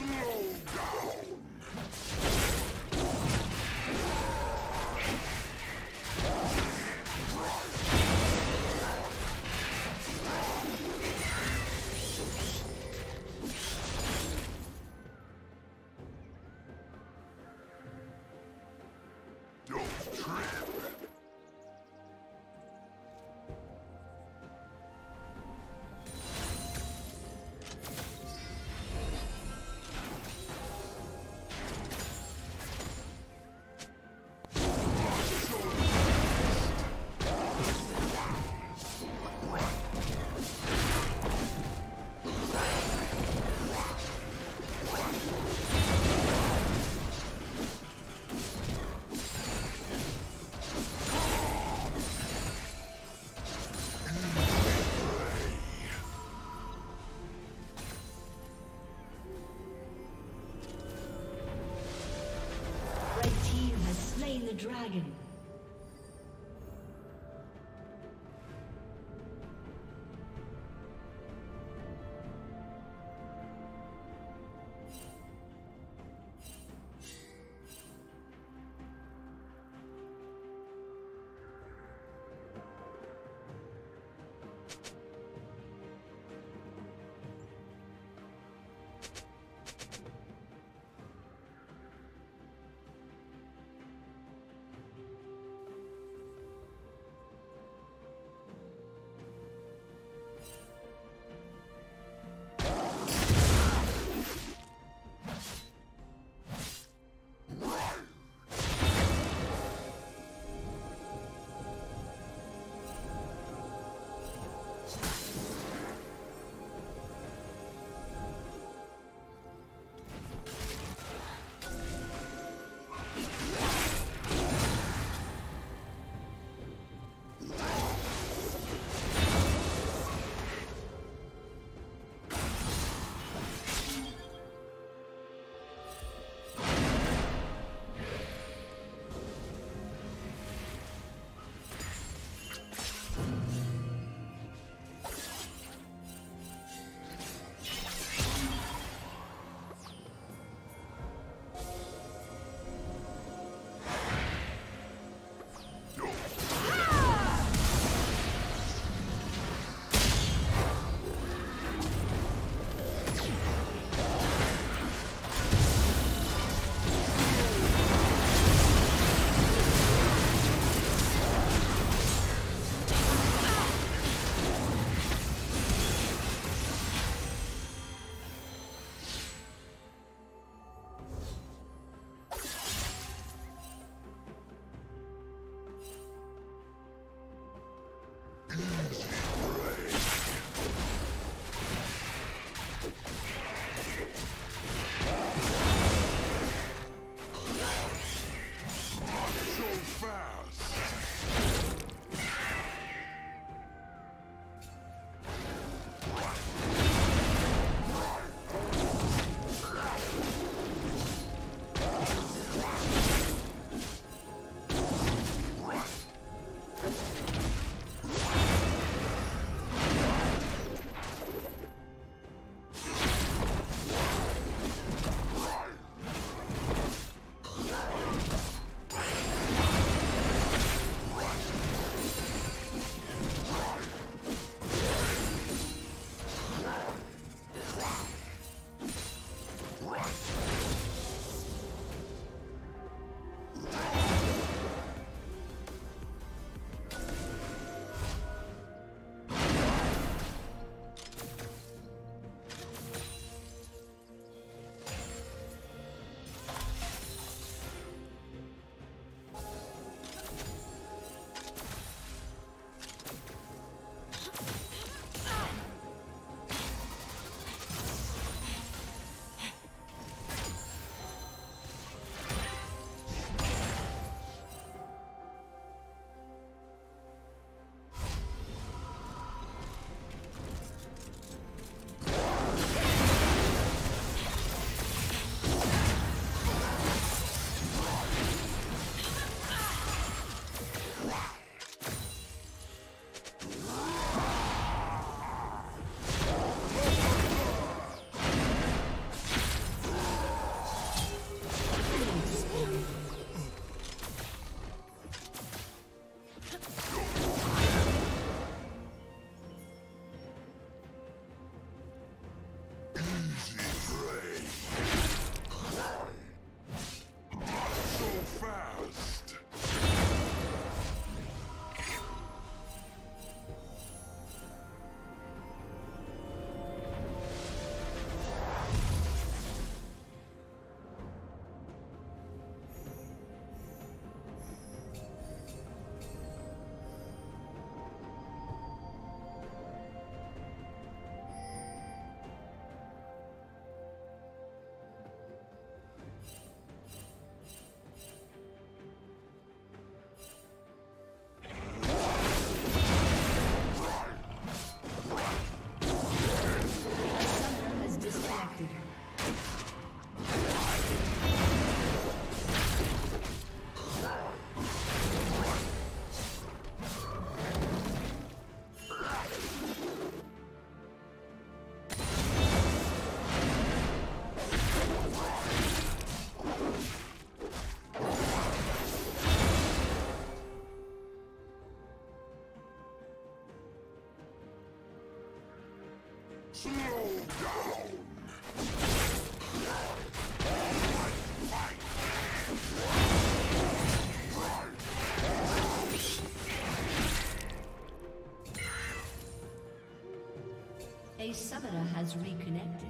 Slow down! Dragon. Reconnected.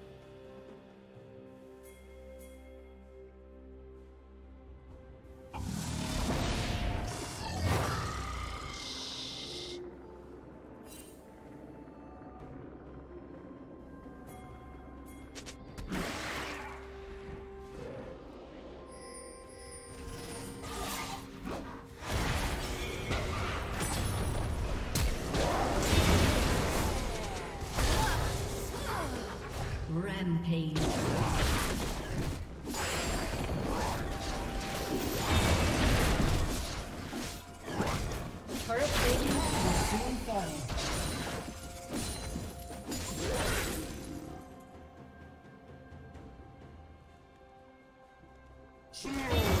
Not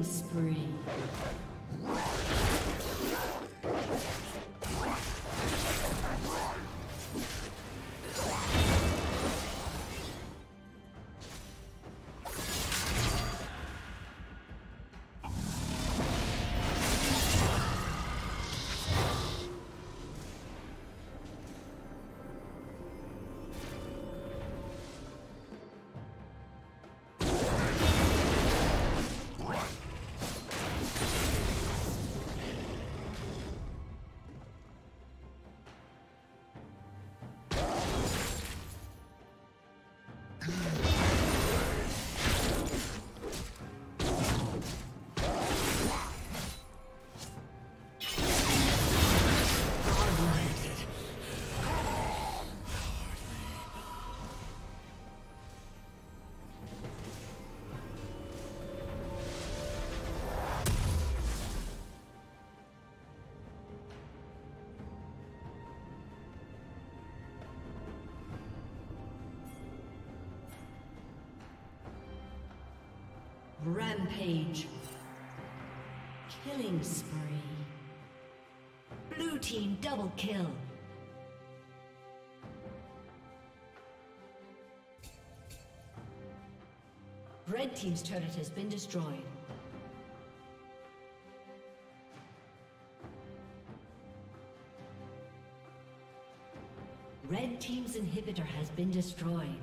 Killing spree. Rampage. Killing spree. Blue team double kill. Red team's turret has been destroyed. Red team's inhibitor has been destroyed.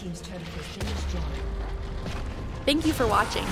Team's. Thank you for watching.